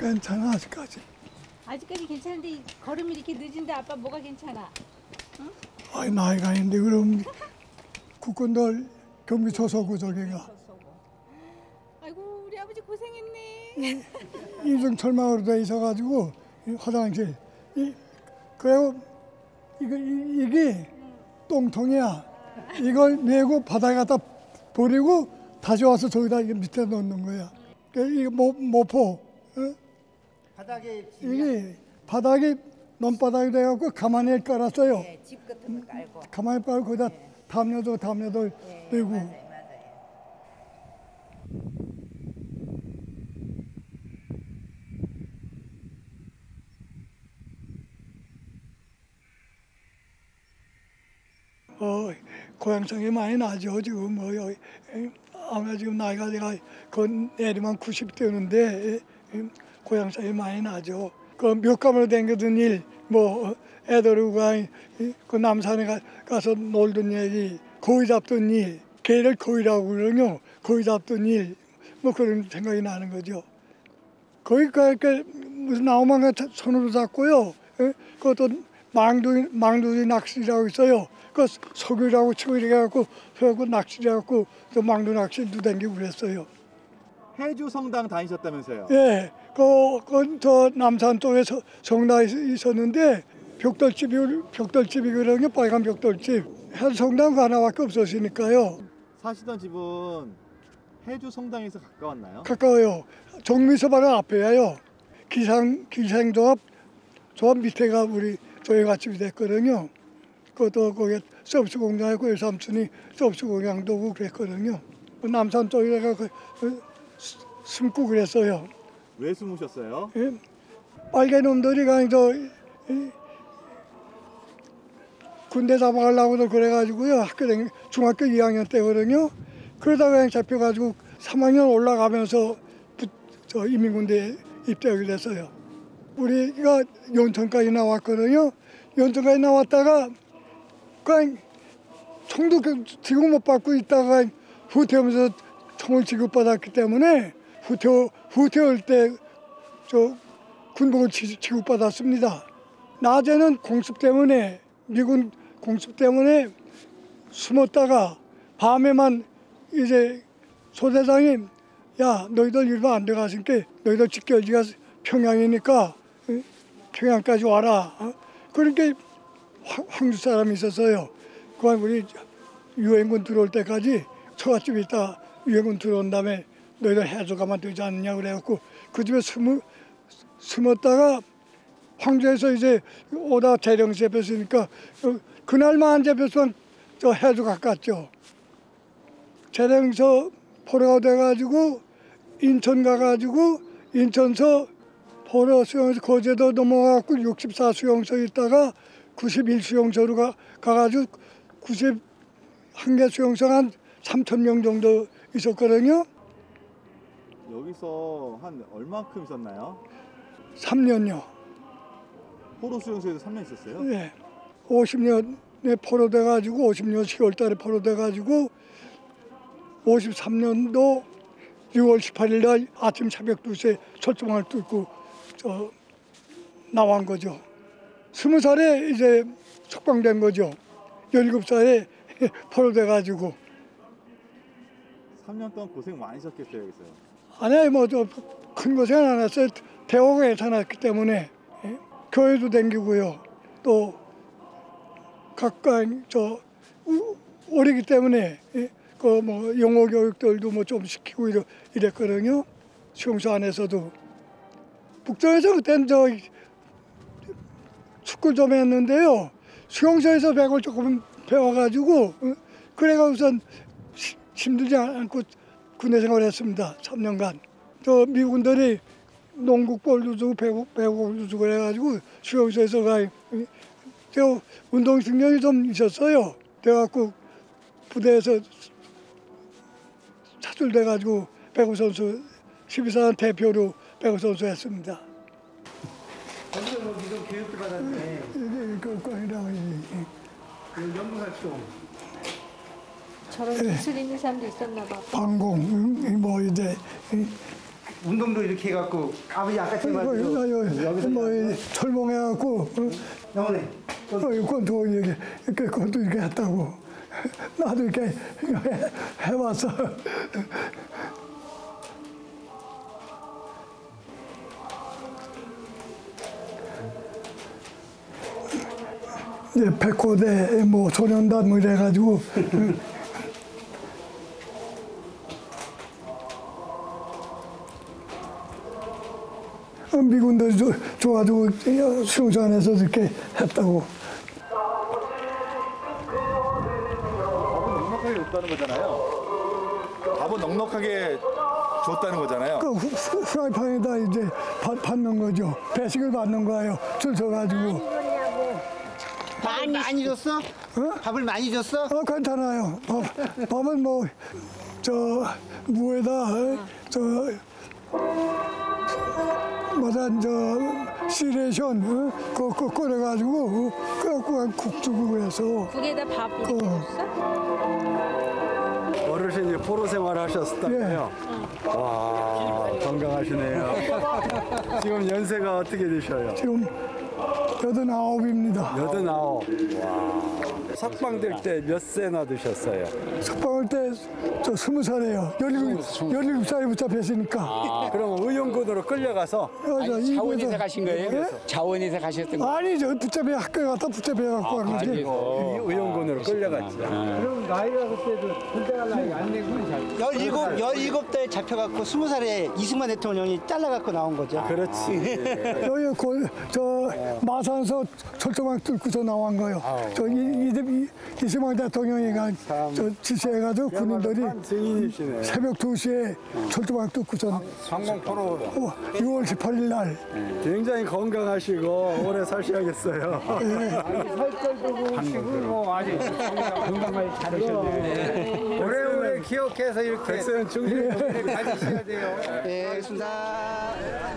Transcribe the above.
괜찮아 아직까지. 아직까지 괜찮은데 이 걸음이 이렇게 늦은데 아빠 뭐가 괜찮아? 아이 나이가 있는데 그럼 국군들 경비 소속고 저기가 아이고 우리 아버지 고생했네. 이승철 마을로 돼 있어가지고 이 화장실 이 그리고 이거 이, 이게 똥통이야. 이걸 메고 바다에 갖다 버리고 다시 와서 저기다 밑에 놓는 거야. 그 이게 모, 모포 어? 바닥에 이게 바닥이 논바닥이 돼갖고 가만히 깔았어요. 네, 집 같은 거 깔고. 가만히 깔고 거기다 담요도 담요도 내고 맞아요 맞아요. 어, 고향성이 많이 나죠 지금. 뭐 아마 지금 나이가 제가 그 내리만 90대는데 고향성이 많이 나죠. 그 몇감으로 댕기던 일, 뭐 애들과 그 남산에 가, 가서 놀던 얘기, 거위 잡던 일, 개를 거위라고 그러요. 거위 잡던 일, 뭐 그런 생각이 나는 거죠. 거기가 그 무슨 나무만 손으로 잡고요. 예? 그것도 망두 망두리 낚시라고 있어요. 그 석유라고 치고 이렇게 갖고 그래갖고 낚시해갖고 또 망두 낚시도 댕기고 그랬어요. 해주 성당 다니셨다면서요? 예, 그그저 남산 쪽에 서, 성당에 있었는데 벽돌집이 벽돌집이 그런 게 빨간 벽돌집. 한 성당 하나밖에 없었으니까요. 사시던 집은 해주 성당에서 가까웠나요? 가까워요. 정미서 바로 앞에요. 기상 기생조합 조합 밑에가 우리 저희 같이 됐거든요. 그것도 거기 서비스 공장이고 외삼촌이 서비스 공장도 그랬거든요. 그 남산 쪽에가 그, 그 스- 숨고 그랬어요. 왜 숨으셨어요? 예? 빨개 놈들이 가서 군대 잡아가려고도 그래가지고요. 학교 다니 중학교 2학년 때거든요. 그러다가 그냥 잡혀가지고 3학년 올라가면서 부- 저 이민군대에 입대하게 됐어요. 우리가 연천까지 나왔거든요. 연천까지 나왔다가 그냥 총도 그 지금 못 받고 있다가 후퇴하면서 총을 지급받았기 때문에 후퇴 후퇴할 때 저 군복을 지- 지급받았습니다. 낮에는 공습 때문에 미군 공습 때문에 숨었다가 밤에만 이제 소대장이 야 너희들 이러면 안 돼가니까 너희들 직결지가 평양이니까 응? 평양까지 와라. 황- 황주 사람이 있었어요. 그만 우리 유엔군 들어올 때까지 처갓집 있다 유엔군 들어온 다음에 너희들 해줘 가면 되지 않느냐 그래갖고 그 집에 숨을 숨었다가 황주에서 이제 오다 재령 잡혔으니까 어, 그날만 잡혔으면 저 해주 가깝죠. 재령서 포로가 돼가지고 인천 가가지고 인천서 포로 수용소 거제도 넘어가고 64 수용소 있다가 91 수용소로 가, 가가지고 91개 수용소가 한 3천 명 정도 있었거든요. 여기서 한 얼마큼 있었나요? 3년요. 포로 수용소에서 3년 있었어요? 네. 50년에 포로돼 가지고 50년 10월 달에 포로돼 가지고 53년도 6월 18일 날 아침 새벽 2시에 철조망을 뚫고 저 나온 거죠. 20살에 이제 석방된 거죠. 17살에 포로돼 가지고 3년 동안 고생 많으셨겠어요 여기서. 아니 뭐저큰 고생 안 했어요. 대화가 괜찮았기 때문에 예? 교회도 댕기고요. 또 가까이 저 우- 어리기 때문에 그뭐 영어 교육들도 뭐 좀 시키고 이러, 이랬거든요. 수용소 안에서도 북쪽에서 그땐 저 축구 좀 했는데요. 수용소에서 배구를 조금 배워가지고 어? 그래가 우선 시- 힘들지 않고 군대 생활했습니다. 3년간. 저 미군들이 농구볼도 주고 배구, 배구볼도 주고 그래가지고 수용소에서 가, 저 운동신경이 좀 있었어요. 그래갖고 부대에서 차출돼가지고 배구 선수 12사 대표로 배구 선수 했습니다. 거기서 뭐 이런 교육도 받았네. 그, 그, 아니라, 그 연구 활동. 저런 기술 있는 사람도 있었나 봐. 방공, 음, 뭐 이제 이 운동도 이렇게 해갖고 아버지 아까 이거 말씀 이거 뭐 철봉해갖고 어? 영원해. 어, 이 권도 이렇게 이렇게 권도 이렇게 했다고 나도 이렇게 해- 해봤어. 이제 백호대 뭐 소년단 뭐 이래가지고 미군들 조- 줘가지고 수영장에서 이렇게 했다고. 밥은 넉넉하게 줬다는 거잖아요. 밥은 넉넉하게 줬다는 거잖아요. 그 후- 후- 후라이팬에다 이제 받, 받는 거죠. 배식을 받는 거예요. 줄 서가지고. 밥을 많이 줬어? 밥을 많이 줬어? 아, 괜찮아요. 밥, 밥은 뭐, 저, 무에다, 어, 저, 뭐다, 저, 시레이션, 어? 그거 끓여가지고, 어? 그래갖고 국 주고 그래서. 국에다 밥 이렇게 어. 줬어? 어르신이 포로 생활 하셨다고요? 와 건강하시네요. 지금 연세가 어떻게 되셔요? 지금 여든 아홉입니다. 여든 아홉. 와. 석방 될 때 몇 세나 드셨어요? 석방할 때 저 스무 살이에요. 열일곱, 열일곱 살에 붙잡혔으니까. 그럼 의용군으로 끌려가서 아니, 자원에서 가신 거예요? 예? 자원에서 가셨던 거 아니죠. 붙잡혀 학교에 갖다 붙잡혀 갖고 간 거지. 아니죠. 의용군으로 끌려갔죠. 그럼 나이가 그때도 군대 갈 나이 안 되고 열일곱 열일곱 대 잡혀갖고 스무 살에 이승만 대통령이 잘라갖고 나온 거죠. 그렇지. 여기 고, 저 마산서 철도망 뚫고서 나온 거요. 저 이, 이, 이, 이승만 대통령이 가, 저 지시해가지고 군인들이. 새벽 2시에 철도망 뚫고서 성공 포로. 어, 6월 18일 날 굉장히 건강하시고 오래 사셔야겠어요. 오래오래 기억해서 이렇게 백세현 중리 가지셔야 돼요. 네. 알겠습니다.